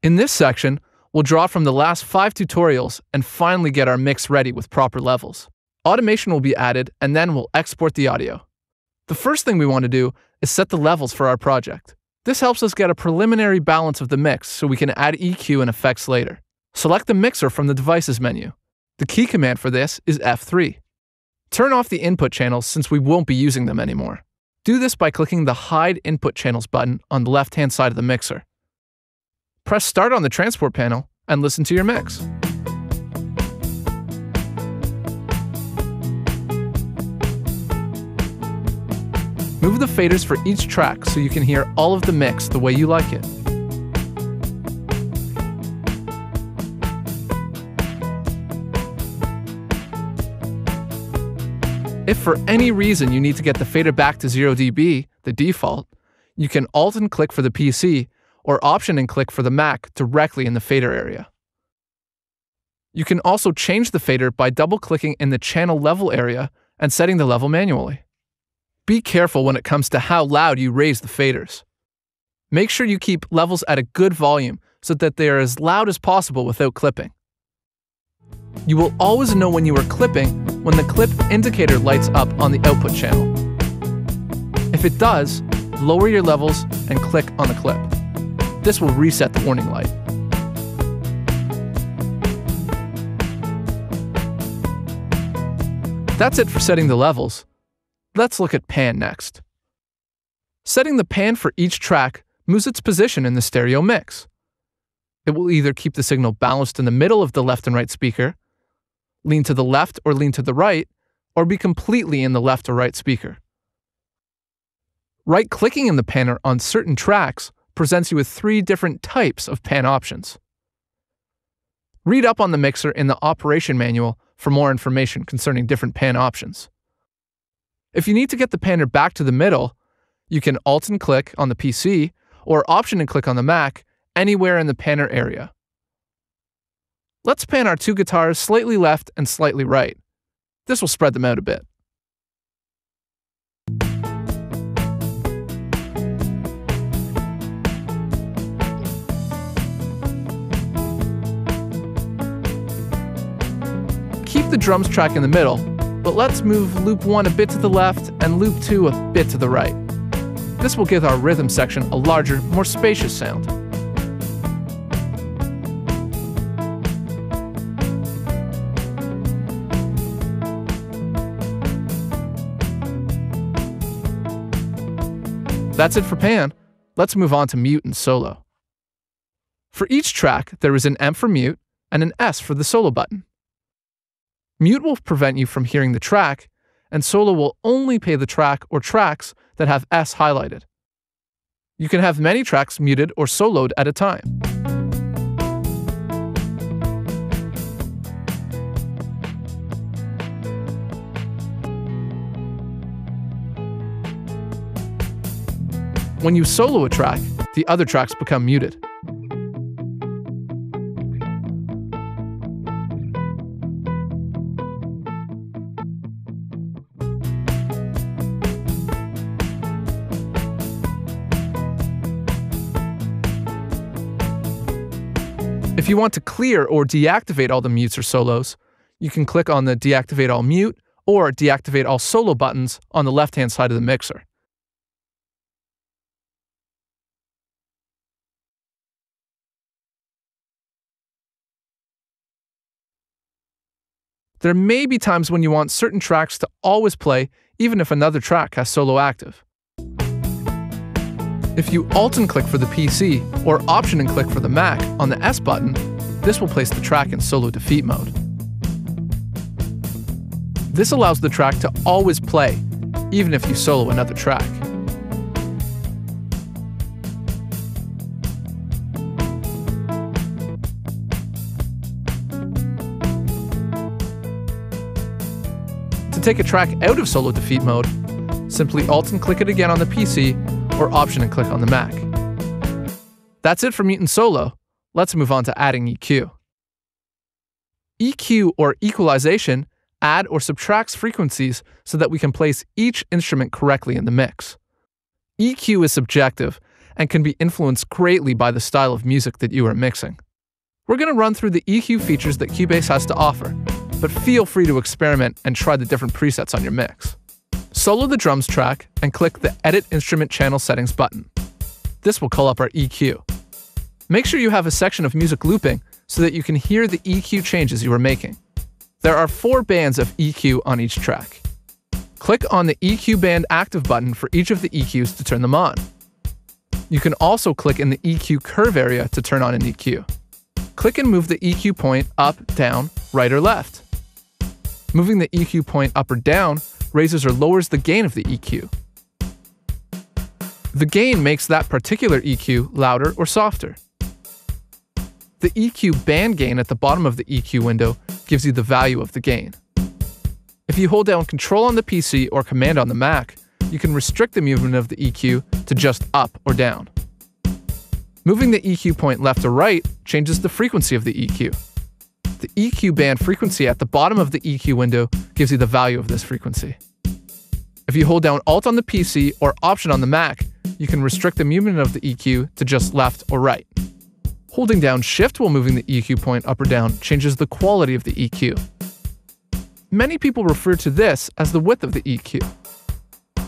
In this section, we'll draw from the last five tutorials and finally get our mix ready with proper levels. Automation will be added and then we'll export the audio. The first thing we want to do is set the levels for our project. This helps us get a preliminary balance of the mix so we can add EQ and effects later. Select the mixer from the Devices menu. The key command for this is F3. Turn off the input channels since we won't be using them anymore. Do this by clicking the Hide Input Channels button on the left-hand side of the mixer. Press Start on the transport panel and listen to your mix. Move the faders for each track so you can hear all of the mix the way you like it. If for any reason you need to get the fader back to 0 dB, the default, you can Alt and click for the PC or Option and click for the Mac directly in the fader area. You can also change the fader by double clicking in the channel level area and setting the level manually. Be careful when it comes to how loud you raise the faders. Make sure you keep levels at a good volume so that they are as loud as possible without clipping. You will always know when you are clipping when the clip indicator lights up on the output channel. If it does, lower your levels and click on the clip. This will reset the warning light. That's it for setting the levels. Let's look at pan next. Setting the pan for each track moves its position in the stereo mix. It will either keep the signal balanced in the middle of the left and right speaker, lean to the left or lean to the right, or be completely in the left or right speaker. Right clicking in the panner on certain tracks presents you with three different types of pan options. Read up on the mixer in the operation manual for more information concerning different pan options. If you need to get the panner back to the middle, you can Alt and click on the PC or Option and click on the Mac anywhere in the panner area. Let's pan our two guitars slightly left and slightly right. This will spread them out a bit. Keep the drums track in the middle, but let's move loop 1 a bit to the left and loop 2 a bit to the right. This will give our rhythm section a larger, more spacious sound. That's it for pan. Let's move on to mute and solo. For each track, there is an M for mute and an S for the solo button. Mute will prevent you from hearing the track, and solo will only play the track or tracks that have S highlighted. You can have many tracks muted or soloed at a time. When you solo a track, the other tracks become muted. If you want to clear or deactivate all the mutes or solos, you can click on the Deactivate All Mute or Deactivate All Solo buttons on the left hand side of the mixer. There may be times when you want certain tracks to always play, even if another track has solo active. If you Alt and click for the PC or Option and click for the Mac on the S button, this will place the track in solo defeat mode. This allows the track to always play, even if you solo another track. To take a track out of solo defeat mode, simply Alt and click it again on the PC or Option and click on the Mac. That's it for Mute and Solo. Let's move on to adding EQ. EQ or equalization add or subtracts frequencies so that we can place each instrument correctly in the mix. EQ is subjective and can be influenced greatly by the style of music that you are mixing. We're going to run through the EQ features that Cubase has to offer, but feel free to experiment and try the different presets on your mix. Solo the drums track and click the Edit Instrument Channel Settings button. This will call up our EQ. Make sure you have a section of music looping so that you can hear the EQ changes you are making. There are four bands of EQ on each track. Click on the EQ band active button for each of the EQs to turn them on. You can also click in the EQ curve area to turn on an EQ. Click and move the EQ point up, down, right, or left. Moving the EQ point up or down raises or lowers the gain of the EQ. The gain makes that particular EQ louder or softer. The EQ band gain at the bottom of the EQ window gives you the value of the gain. If you hold down Control on the PC or Command on the Mac, you can restrict the movement of the EQ to just up or down. Moving the EQ point left or right changes the frequency of the EQ. The EQ band frequency at the bottom of the EQ window gives you the value of this frequency. If you hold down Alt on the PC or Option on the Mac, you can restrict the movement of the EQ to just left or right. Holding down Shift while moving the EQ point up or down changes the quality of the EQ. Many people refer to this as the width of the EQ.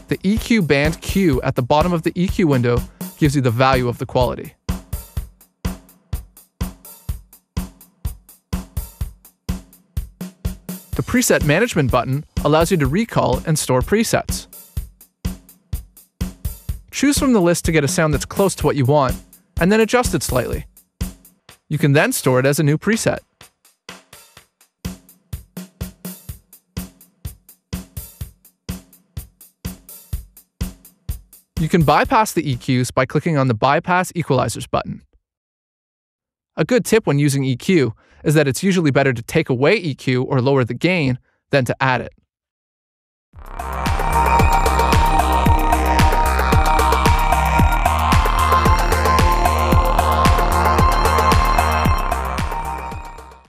The EQ band Q at the bottom of the EQ window gives you the value of the quality. Preset Management button allows you to recall and store presets. Choose from the list to get a sound that's close to what you want, and then adjust it slightly. You can then store it as a new preset. You can bypass the EQs by clicking on the Bypass Equalizers button. A good tip when using EQ is that it's usually better to take away EQ or lower the gain than to add it.